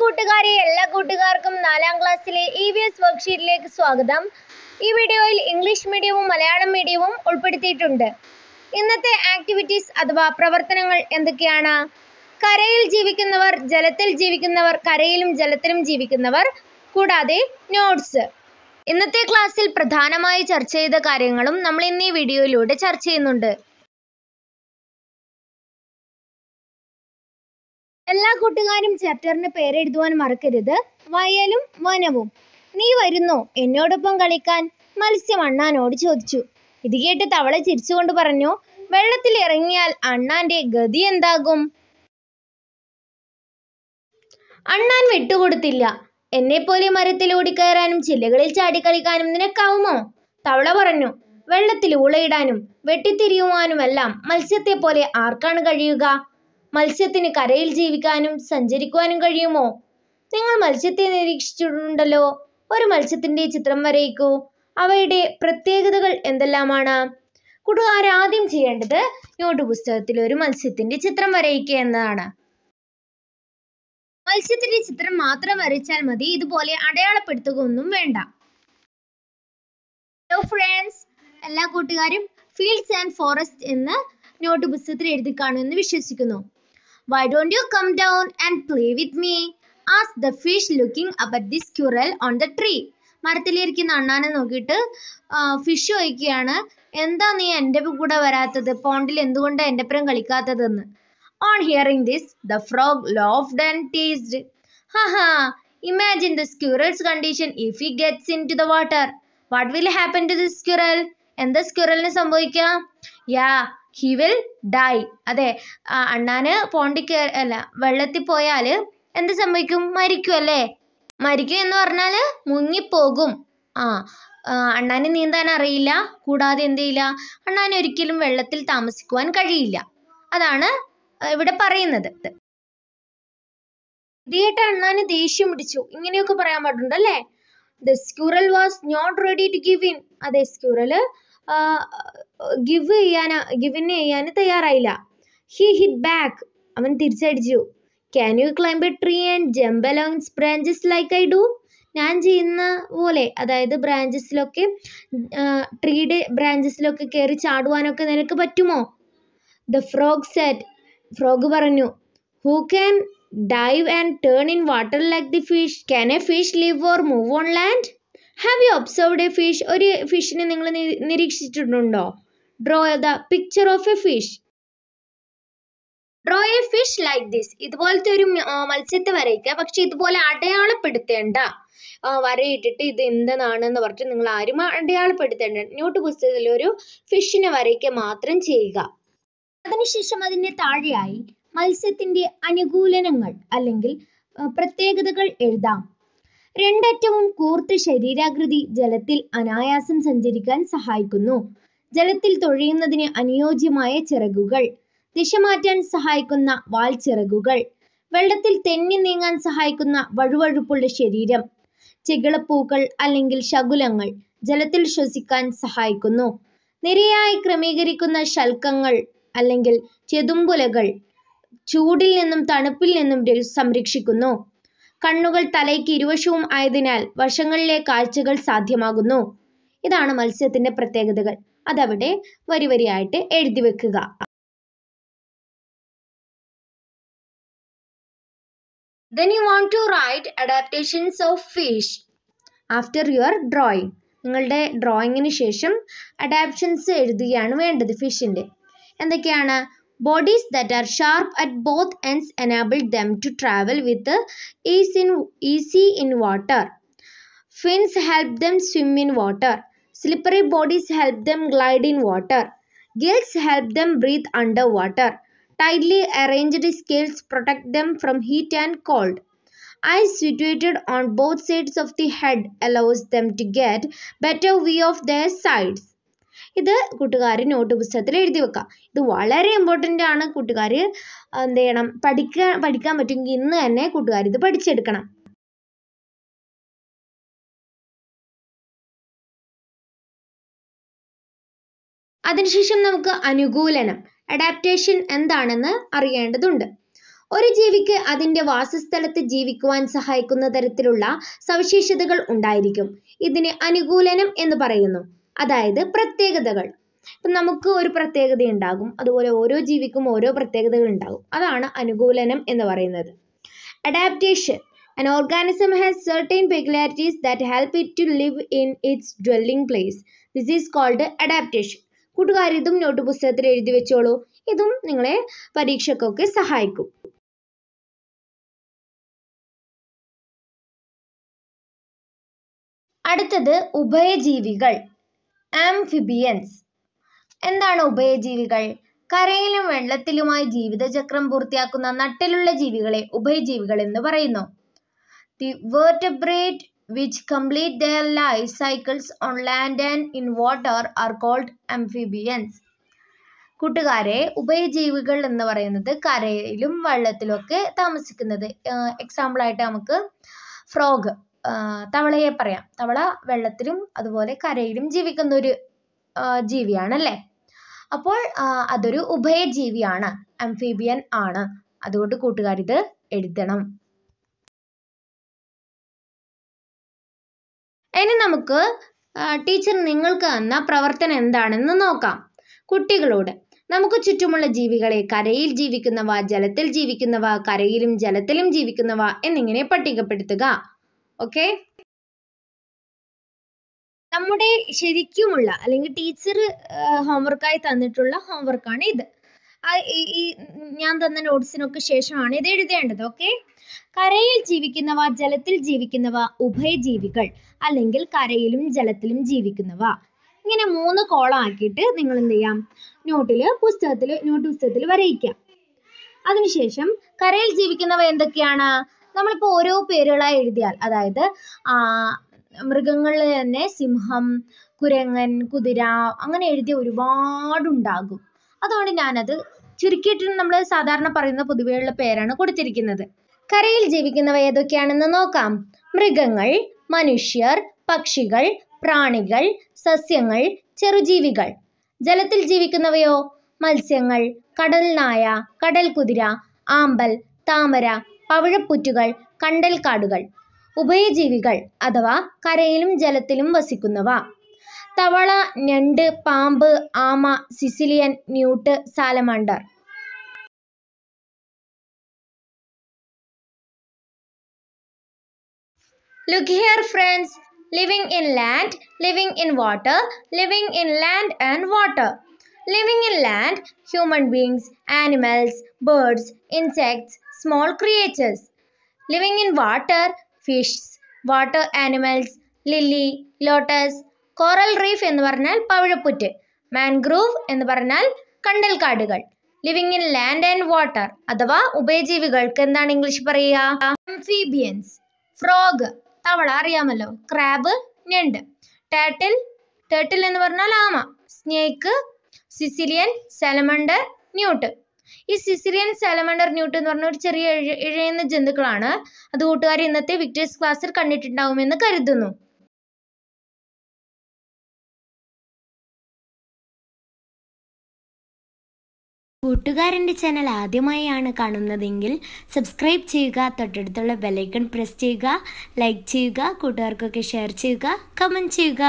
കൂട്ടുകാരെ എല്ലാ കൂട്ടുകാർക്കും നാലാം ക്ലാസ്സിലെ ഇ വി എസ് വർക്ക്ഷീറ്റിലേക്ക് സ്വാഗതം. ഈ വീഡിയോയിൽ ഇംഗ്ലീഷ് മീഡിയവും മലയാളം മീഡിയവും ഉൾപ്പെടുത്തിയിട്ടുണ്ട്. ഇന്നത്തെ ആക്ടിവിറ്റീസ് അഥവാ പ്രവർത്തനങ്ങൾ എന്തൊക്കെയാണ്? കരയിൽ ജീവിക്കുന്നവർ ജലത്തിൽ ജീവിക്കുന്നവർ കരയിലും ജലത്തിലും ജീവിക്കുന്നവർ കൂടാതെ നോട്ട്സ് ഇന്നത്തെ ക്ലാസ്സിൽ പ്രധാനമായി ചർച്ച ചെയ്ത കാര്യങ്ങളും നമ്മൾ ഇന്ന് ഈ വീഡിയോയിലൂടെ ചർച്ച ചെയ്യുന്നുണ്ട്. എല്ലാ കൂട്ടുകാരും ചാപ്റ്ററിന് പേരെഴുതുവാൻ മറക്കരുത്. വയലും വനവും. നീ വരുന്നോ? എന്നോടൊപ്പം കളിക്കാൻ? മത്സ്യം അണ്ണാനോട് ചോദിച്ചു. ഇത് കേട്ട് തവള ചിരിച്ചുകൊണ്ട് പറഞ്ഞു വെള്ളത്തിൽ ഇറങ്ങിയാൽ അണ്ണാന്റെ ഗതി എന്താകും? അണ്ണാൻ വിട്ടുകൊടുത്തില്ല. എന്നെപ്പോലെ മരത്തിൽ ഓടിക്കയറാനും ചില്ലകളിൽ ചാടിക്കളിക്കാനും നിനക്കാവുമോ? തവള പറഞ്ഞു വെള്ളത്തിൽ ഊളയിടാനും വെട്ടിത്തിരിയുവാനുമെല്ലാം മത്സ്യത്തെ പോലെ ആർക്കാണ് കഴിയുക? മത്സ്യത്തിന് കരയിൽ ജീവിക്കാനും സഞ്ചരിക്കുവാനും കഴിയുമോ? നിങ്ങൾ മത്സ്യത്തെ നിരീക്ഷിച്ചിട്ടുണ്ടല്ലോ. ഒരു മത്സ്യത്തിന്റെ ചിത്രം വരയ്ക്കൂ. അവയുടെ പ്രത്യേകതകൾ എന്തെല്ലാമാണ്? കൂട്ടുകാർ ആദ്യം ചെയ്യേണ്ടത് നോട്ട് പുസ്തകത്തിൽ ഒരു മത്സ്യത്തിന്റെ ചിത്രം വരയ്ക്കുക എന്നതാണ്. മത്സ്യത്തിന്റെ ചിത്രം മാത്രം വരച്ചാൽ മതി. ഇതുപോലെ അടയാളപ്പെടുത്തുക ഒന്നും വേണ്ട. ഹലോ ഫ്രണ്ട്സ് എല്ലാ കൂട്ടുകാരും ഫീൽഡ്സ് ആൻഡ് ഫോറസ്റ്റ് എന്ന് എഴുതി കാണുമെന്ന് വിശ്വസിക്കുന്നു. Why don't you come down and play with me? asked the fish looking up at the squirrel on the tree. മരത്തിലിരിക്കുന്ന അണ്ണാനെ നോക്കിയിട്ട് ഫിഷ് ചോദിക്കുകയാണ് എന്താ നീ എന്റെ കൂടെ വരാത്തത്? പോണ്ടിൽ എന്തുകൊണ്ട് എന്റെ പ്രം കളിക്കാത്തതെന്ന്? On hearing this the frog laughed and teased ha imagine the squirrel's condition if he gets in to the water what will happen to the squirrel എന്താ സ്ക്യൂറലിന് സംഭവിക്കാം? യാ ഹി വിൽ ഡൈ അതെ അണ്ണാന് പോണ്ടി കേ- അല്ല വെള്ളത്തിൽ പോയാൽ എന്ത് സംഭവിക്കും? മരിക്കും അല്ലേ? മരിക്കും എന്ന് പറഞ്ഞാൽ മുങ്ങിപ്പോകും. ആ അണ്ണാന് നീന്താൻ അറിയില്ല. കൂടാതെ എന്ത് ചെയ്യില്ല? അണ്ണാന് ഒരിക്കലും വെള്ളത്തിൽ താമസിക്കുവാൻ കഴിയില്ല. അതാണ് ഇവിടെ പറയുന്നത്. ഇതേട്ട് അണ്ണാന് ദേഷ്യം പിടിച്ചു. ഇങ്ങനെയൊക്കെ പറയാൻ പാടുണ്ടല്ലേ? The squirrel was not ready to give in അതെ സ്ക്യൂറൽ ഗിവ് ചെയ്യാൻ ഗിവിന് ചെയ്യാൻ തയ്യാറായില്ല. ഹി ഹിറ്റ് ബാക്ക് അവൻ തിരിച്ചടിച്ചു. Can you climb tree and jump along branches like I do ഞാൻ ചെയ്യുന്ന പോലെ അതായത് ബ്രാഞ്ചസിലൊക്കെ ട്രീയുടെ ബ്രാഞ്ചസിലൊക്കെ കയറി ചാടുവാനൊക്കെ നിനക്ക് പറ്റുമോ? ദ ഫ്രോഗ് സെറ്റ് ഫ്രോഗ് പറഞ്ഞു who can dive and turn in water like the fish can a fish live or move on land have you observed a fish ഒരു ഫിഷിനെ നിങ്ങൾ നിരീക്ഷിച്ചിട്ടുണ്ടോ? Draw the picture of a fish draw a fish like this ഇതുപോലത്തെ ഒരു മത്സ്യത്തെ വരയ്ക്കുക. പക്ഷെ ഇതുപോലെ അടയാളപ്പെടുത്തേണ്ട. വരയിട്ടിട്ട് ഇത് എന്തെന്നാണെന്ന് പറഞ്ഞിട്ട് നിങ്ങൾ ആരും അടയാളപ്പെടുത്തേണ്ട. നോട്ട് പുസ്തകത്തിൽ ഒരു ഫിഷിനെ വരയ്ക്കുക മാത്രം ചെയ്യുക. അതിനുശേഷം അതിന്റെ താഴെയായി മത്സ്യത്തിന്റെ അനുകൂലനങ്ങൾ അല്ലെങ്കിൽ പ്രത്യേകതകൾ എഴുതാം. രണ്ടറ്റവും കൂർത്ത ശരീരാകൃതി ജലത്തിൽ അനായാസം സഞ്ചരിക്കാൻ സഹായിക്കുന്നു. ജലത്തിൽ തുഴയുന്നതിന് അനുയോജ്യമായ ചിറകുകൾ. ദിശ മാറ്റാൻ സഹായിക്കുന്ന വാൽ ചിറകുകൾ. വെള്ളത്തിൽ തെന്നി നീങ്ങാൻ സഹായിക്കുന്ന വഴുവഴുപ്പുള്ള ശരീരം. ചെകിളപ്പൂക്കൾ അല്ലെങ്കിൽ ശകുലങ്ങൾ ജലത്തിൽ ശ്വസിക്കാൻ സഹായിക്കുന്നു. നിരയായി ക്രമീകരിക്കുന്ന ശൽക്കങ്ങൾ അല്ലെങ്കിൽ ചെതുമ്പുലകൾ ചൂടിൽ നിന്നും തണുപ്പിൽ നിന്നും സംരക്ഷിക്കുന്നു. കണ്ണുകൾ തലയ്ക്ക് ഇരുവശവും ആയതിനാൽ വശങ്ങളിലെ കാഴ്ചകൾ സാധ്യമാകുന്നു. ഇതാണ് മത്സ്യത്തിന്റെ പ്രത്യേകതകൾ. അതവിടെ വരി വരിയായിട്ട് എഴുതി വെക്കുക. Then you want to write adaptations of fish. After your drawing. നിങ്ങളുടെ ഡ്രോയിങ്ങിന് ശേഷം അഡാപ്ഷൻസ് എഴുതുകയാണ് വേണ്ടത് ഫിഷിന്റെ എന്തൊക്കെയാണ്? Bodies that are sharp at both ends enable them to travel with ease in, easy in water. Fins help them swim in water. Slippery bodies help them glide in water. Gills help them breathe underwater. Tightly arranged scales protect them from heat and cold. Eyes situated on both sides of the head allows them to get better view of their sides. ഇത് കൂട്ടുകാർ not പുസ്തകത്തിൽ എഴുതി വെക്കുക ഇത് വളരെ important ആണ് കൂട്ടുകാർ എന്ത് ചെയ്യണം? പഠിക്കാൻ പഠിക്കാൻ പറ്റുമെങ്കിൽ ഇന്ന് തന്നെ കൂട്ടുകാർ ഇത് പഠിച്ചെടുക്കണം. അതിനുശേഷം നമുക്ക് അനുകൂലനം അഡാപ്റ്റേഷൻ എന്താണെന്ന് അറിയേണ്ടതുണ്ട്. ഒരു ജീവിക്ക് അതിന്റെ വാസസ്ഥലത്ത് ജീവിക്കുവാൻ സഹായിക്കുന്ന തരത്തിലുള്ള സവിശേഷതകൾ ഉണ്ടായിരിക്കും. ഇതിന് അനുകൂലനം എന്ന് പറയുന്നു. അതായത് പ്രത്യേകതകൾ. ഇപ്പം നമുക്ക് ഒരു പ്രത്യേകത ഉണ്ടാകും അതുപോലെ ഓരോ ജീവിക്കും ഓരോ പ്രത്യേകതകൾ ഉണ്ടാകും. അതാണ് അനുകൂലനം എന്ന് പറയുന്നത്. Adaptation An organism has certain peculiarities that help it to live in its dwelling place. This is called adaptation. കൂട്ടുകാർ ഇതും നോട്ട് പുസ്തകത്തിൽ എഴുതി വെച്ചോളൂ. ഇതും നിങ്ങളെ പരീക്ഷക്കൊക്കെ സഹായിക്കും. അടുത്തത് ഉഭയജീവികൾ. ആംഫിബിയൻസ്. എന്താണ് ഉഭയജീവികൾ? കരയിലും വെള്ളത്തിലുമായി ജീവിതചക്രം പൂർത്തിയാക്കുന്ന നട്ടിലുള്ള ജീവികളെ ഉഭയജീവികൾ എന്ന് പറയുന്നു. The വേർട്ടബ്രേറ്റ് which complete their life cycles on land and in water are called amphibians. കൂട്ടുകാരെ ഉഭയജീവികൾ എന്ന് പറയുന്നത് കരയിലും വെള്ളത്തിലും ഒക്കെ താമസിക്കുന്നത്. എക്സാമ്പിൾ ആയിട്ട് നമുക്ക് ഫ്രോഗ് തവളയെ പറയാം. തവള വെള്ളത്തിലും അതുപോലെ കരയിലും ജീവിക്കുന്ന ഒരു ജീവിയാണല്ലേ? അപ്പോൾ അതൊരു ഉഭയജീവിയാണ് അംഫീബിയൻ ആണ്. അതുകൊണ്ട് കൂട്ടുകാർ ഇത് എഴുതണം. ഇനി നമുക്ക് ടീച്ചർ നിങ്ങൾക്ക് തന്ന പ്രവർത്തനം എന്താണെന്ന് നോക്കാം. കുട്ടികളോട് നമുക്ക് ചുറ്റുമുള്ള ജീവികളെ കരയിൽ ജീവിക്കുന്നവ ജലത്തിൽ ജീവിക്കുന്നവ കരയിലും ജലത്തിലും ജീവിക്കുന്നവ എന്നിങ്ങനെ പട്ടികപ്പെടുത്തുക. ഓക്കെ നമ്മുടെ ശരിക്കുമുള്ള അല്ലെങ്കിൽ ടീച്ചർ ഹോംവർക്കായി തന്നിട്ടുള്ള ഹോംവർക്കാണ് ഇത്. ഈ ഞാൻ തന്ന നോട്ട്സിനൊക്കെ ശേഷമാണ് ഇത് എഴുതേണ്ടത്. ഓക്കെ കരയിൽ ജീവിക്കുന്നവ ജലത്തിൽ ജീവിക്കുന്നവ ഉഭയജീവികൾ അല്ലെങ്കിൽ കരയിലും ജലത്തിലും ജീവിക്കുന്നവ. ഇങ്ങനെ മൂന്ന് കോളം ആക്കിയിട്ട് നിങ്ങൾ എന്ത് ചെയ്യാം? നോട്ടിൽ പുസ്തകത്തിൽ നോട്ട് പുസ്തകത്തിൽ വരയിക്കാം. അതിനുശേഷം കരയിൽ ജീവിക്കുന്നവ എന്തൊക്കെയാണ്? നമ്മളിപ്പോൾ ഓരോ പേരുകളായി എഴുതിയാൽ അതായത് മൃഗങ്ങളിൽ തന്നെ സിംഹം കുരങ്ങൻ കുതിര അങ്ങനെ എഴുതിയ ഒരുപാടുണ്ടാകും. അതുകൊണ്ട് ഞാനത് ചുരുക്കിയിട്ട് നമ്മൾ സാധാരണ പറയുന്ന പൊതുവെയുള്ള പേരാണ് കൊടുത്തിരിക്കുന്നത്. കരയിൽ ജീവിക്കുന്നവ ഏതൊക്കെയാണെന്ന് നോക്കാം. മൃഗങ്ങൾ മനുഷ്യർ പക്ഷികൾ പ്രാണികൾ സസ്യങ്ങൾ ചെറുജീവികൾ. ജലത്തിൽ ജീവിക്കുന്നവയോ? മത്സ്യങ്ങൾ കടൽ നായ കടൽ കുതിര ആമ്പൽ താമര പവിഴപ്പുറ്റുകൾ കണ്ടൽക്കാടുകൾ ഉഭയജീവികൾ അഥവാ കരയിലും ജലത്തിലും വസിക്കുന്നവ. തവള ഞണ്ട് പാമ്പ് ആമ caecilian newt salamander. Look here friends, living in land, living in water, living in land and water. Living in land, human beings, animals, birds, insects, small creatures. Living in water, fish, water animals, lily lotus, coral reef എന്ന് പറഞ്ഞാൽ പവിഴപ്പുറ്റ് mangrove എന്ന് പറഞ്ഞാൽ കണ്ടൽ കാടുകൾ living in land and water അഥവാ ഉഭയജീവികൾക്ക് എന്താണ് ഇംഗ്ലീഷ് പറയുക അംഫീബിയൻസ് ഫ്രോഗ് തവള അറിയാമല്ലോ ക്രാബ് ഞണ്ട് ടേട്ടിൽ ടേട്ടിൽ എന്ന് പറഞ്ഞാൽ ആമ സ്നേക്ക് സിസിലിയൻ സാലമണ്ടർ ന്യൂട്ട് ഈ സിസിലിയൻ സാലമണ്ടർ ന്യൂട്ട് എന്ന് പറഞ്ഞ ഒരു ചെറിയ ഇഴയുന്ന ജന്തുക്കളാണ്. അത് കൂട്ടുകാർ ഇന്നത്തെ വിക്ടേഴ്സ് ക്ലാസ്സിൽ കണ്ടിട്ടുണ്ടാവുമെന്ന് കരുതുന്നു. കൂട്ടുകാരന്റെ ചാനൽ ആദ്യമായാണ് കാണുന്നതെങ്കിൽ സബ്സ്ക്രൈബ് ചെയ്യുക തൊട്ടടുത്തുള്ള ബെലൈക്കൺ പ്രസ് ചെയ്യുക ലൈക്ക് ചെയ്യുക കൂട്ടുകാർക്കൊക്കെ ഷെയർ ചെയ്യുക കമന്റ് ചെയ്യുക.